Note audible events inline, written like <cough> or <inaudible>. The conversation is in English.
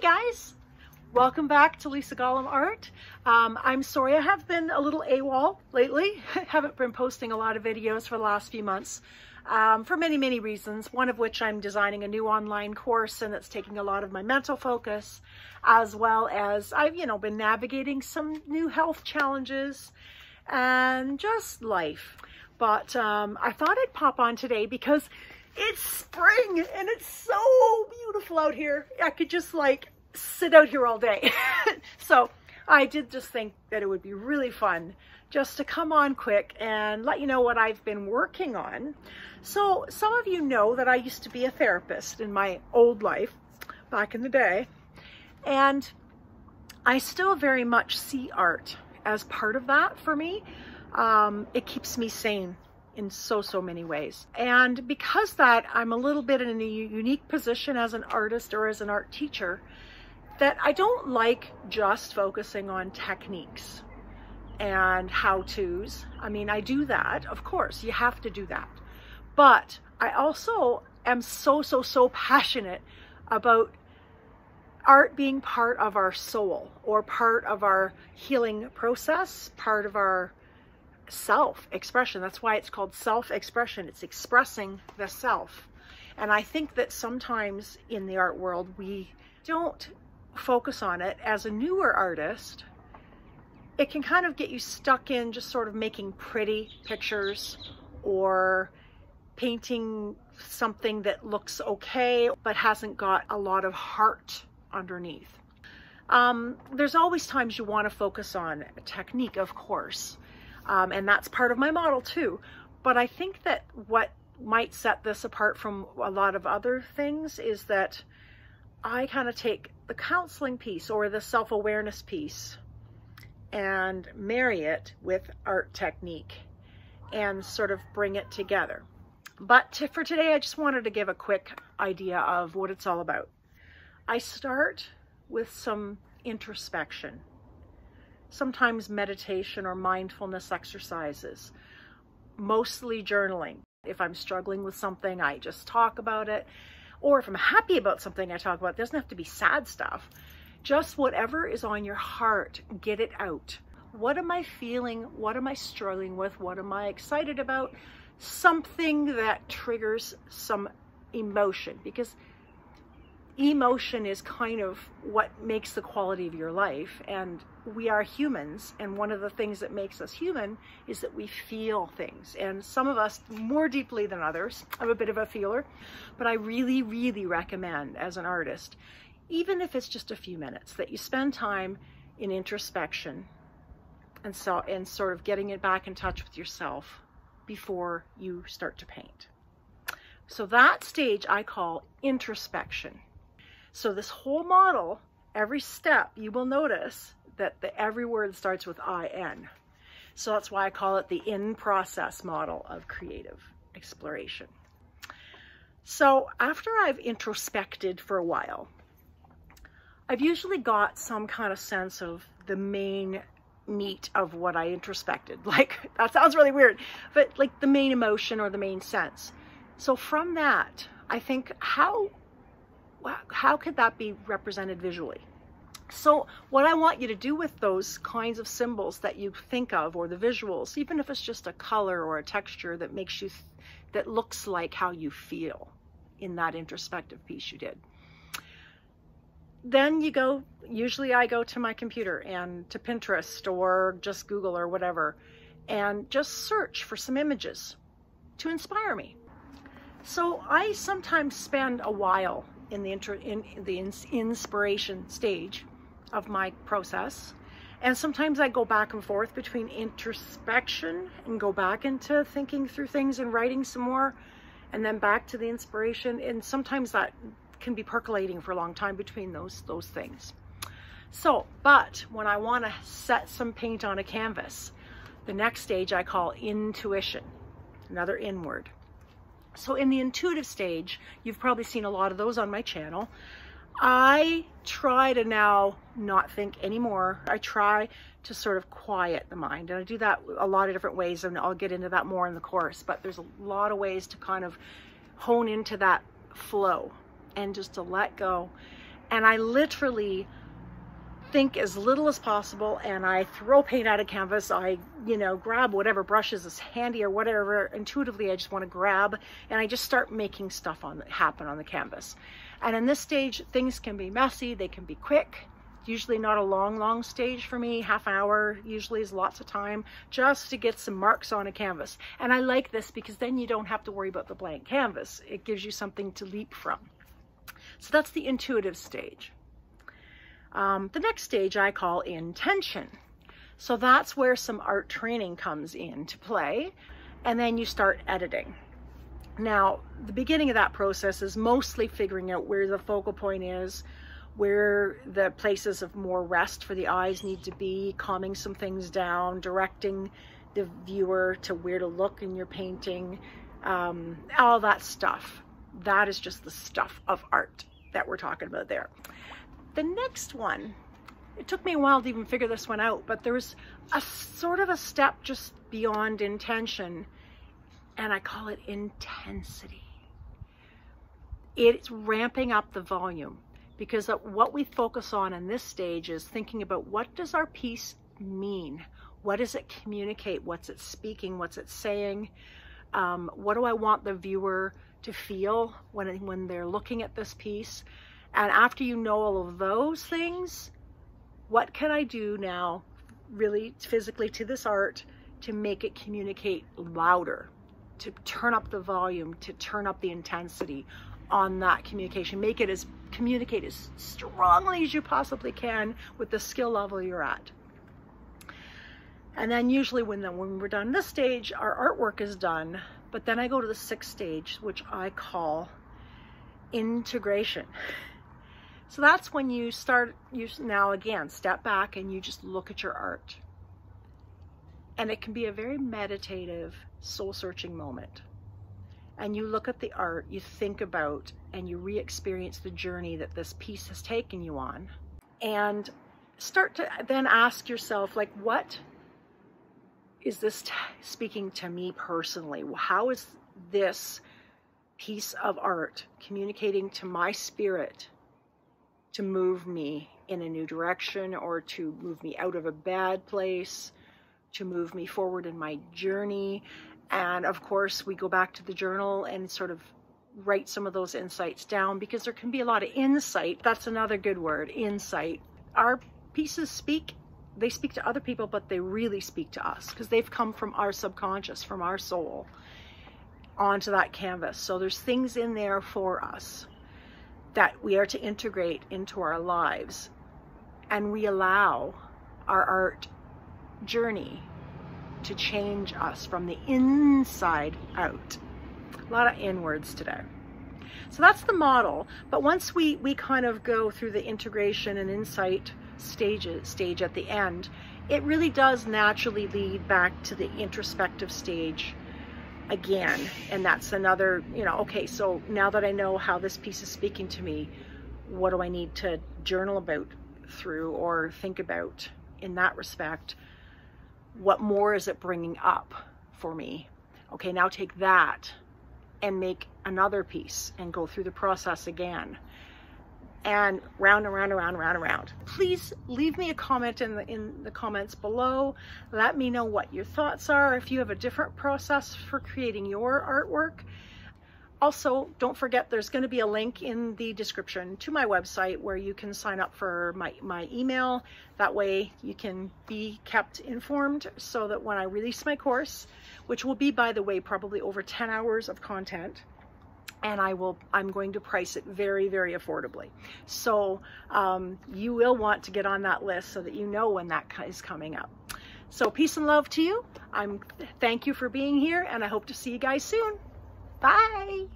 Hey guys, welcome back to Lisa Golem Art. Um, I'm sorry I have been a little AWOL lately. <laughs> haven't been posting a lot of videos for the last few months um, for many, many reasons. One of which I'm designing a new online course and it's taking a lot of my mental focus as well as I've, you know, been navigating some new health challenges and just life. But um, I thought I'd pop on today because it's spring and it's so beautiful out here. I could just like sit out here all day. <laughs> so I did just think that it would be really fun just to come on quick and let you know what I've been working on. So some of you know that I used to be a therapist in my old life back in the day. And I still very much see art as part of that for me. Um, it keeps me sane in so, so many ways. And because that I'm a little bit in a unique position as an artist or as an art teacher, that I don't like just focusing on techniques and how-tos. I mean, I do that, of course, you have to do that. But I also am so, so, so passionate about art being part of our soul or part of our healing process, part of our self-expression. That's why it's called self-expression. It's expressing the self. And I think that sometimes in the art world, we don't focus on it as a newer artist. It can kind of get you stuck in just sort of making pretty pictures or painting something that looks okay, but hasn't got a lot of heart underneath. Um, there's always times you want to focus on technique, of course, um, and that's part of my model too. But I think that what might set this apart from a lot of other things is that I kind of take the counseling piece or the self-awareness piece and marry it with art technique and sort of bring it together. But to, for today, I just wanted to give a quick idea of what it's all about. I start with some introspection sometimes meditation or mindfulness exercises, mostly journaling. If I'm struggling with something, I just talk about it. Or if I'm happy about something, I talk about it. it doesn't have to be sad stuff. Just whatever is on your heart, get it out. What am I feeling? What am I struggling with? What am I excited about? Something that triggers some emotion because emotion is kind of what makes the quality of your life and we are humans and one of the things that makes us human is that we feel things. And some of us more deeply than others. I'm a bit of a feeler but i really really recommend as an artist even if it's just a few minutes that you spend time in introspection and so and sort of getting it back in touch with yourself before you start to paint. So that stage i call introspection so this whole model, every step, you will notice that the, every word starts with IN. So that's why I call it the in-process model of creative exploration. So after I've introspected for a while, I've usually got some kind of sense of the main meat of what I introspected. <laughs> Like, that sounds really weird, but like the main emotion or the main sense. So from that, I think, how how could that be represented visually? So what I want you to do with those kinds of symbols that you think of or the visuals, even if it's just a color or a texture that makes you, that looks like how you feel in that introspective piece you did. Then you go, usually I go to my computer and to Pinterest or just Google or whatever, and just search for some images to inspire me. So I sometimes spend a while in the, intro, in the inspiration stage of my process. And sometimes I go back and forth between introspection and go back into thinking through things and writing some more and then back to the inspiration. And sometimes that can be percolating for a long time between those, those things. So, but when I want to set some paint on a canvas, the next stage I call intuition, another inward. So in the intuitive stage, you've probably seen a lot of those on my channel. I try to now not think anymore. I try to sort of quiet the mind. And I do that a lot of different ways, and I'll get into that more in the course. But there's a lot of ways to kind of hone into that flow and just to let go And I literally think as little as possible and I throw paint out of canvas. I, you know, grab whatever brushes is handy or whatever. Intuitively, I just want to grab and I just start making stuff on happen on the canvas. And in this stage, things can be messy, they can be quick. Usually not a long, long stage for me. Half an hour usually is lots of time just to get some marks on a canvas. And I like this because then you don't have to worry about the blank canvas. It gives you something to leap from. So that's the intuitive stage. Um, the next stage I call intention. So that's where some art training comes into play. And then you start editing. Now, the beginning of that process is mostly figuring out where the focal point is, where the places of more rest for the eyes need to be, calming some things down, directing the viewer to where to look in your painting, um, all that stuff. That is just the stuff of art that we're talking about there. The next one, it took me a while to even figure this one out, but there was a sort of a step just beyond intention, and I call it intensity. It's ramping up the volume because what we focus on in this stage is thinking about what does our piece mean? What does it communicate? What's it speaking? What's it saying? Um, what do I want the viewer to feel when, when they're looking at this piece? And after you know all of those things, what can I do now really physically to this art to make it communicate louder, to turn up the volume, to turn up the intensity on that communication. Make it as communicate as strongly as you possibly can with the skill level you're at. And then usually when, the, when we're done this stage, our artwork is done, but then I go to the sixth stage, which I call integration. So that's when you start, you now again, step back and you just look at your art. And it can be a very meditative, soul searching moment. And you look at the art, you think about, and you re experience the journey that this piece has taken you on. And start to then ask yourself, like, what is this speaking to me personally? How is this piece of art communicating to my spirit to move me in a new direction or to move me out of a bad place, to move me forward in my journey. And of course, we go back to the journal and sort of write some of those insights down because there can be a lot of insight. That's another good word, insight. Our pieces speak, they speak to other people, but they really speak to us because they've come from our subconscious, from our soul onto that canvas. So there's things in there for us that we are to integrate into our lives and we allow our art journey to change us from the inside out. A lot of inwards today. So that's the model. But once we, we kind of go through the integration and insight stages, stage at the end, it really does naturally lead back to the introspective stage again. And that's another, you know, okay, so now that I know how this piece is speaking to me, what do I need to journal about through or think about in that respect? What more is it bringing up for me? Okay, now take that and make another piece and go through the process again and round and round and round and round and round. Please leave me a comment in the, in the comments below. Let me know what your thoughts are, if you have a different process for creating your artwork. Also, don't forget there's going to be a link in the description to my website where you can sign up for my, my email. That way you can be kept informed so that when I release my course, which will be, by the way, probably over 10 hours of content, and I will, I'm going to price it very, very affordably. So um, you will want to get on that list so that you know when that is coming up. So peace and love to you. I'm thank you for being here and I hope to see you guys soon. Bye.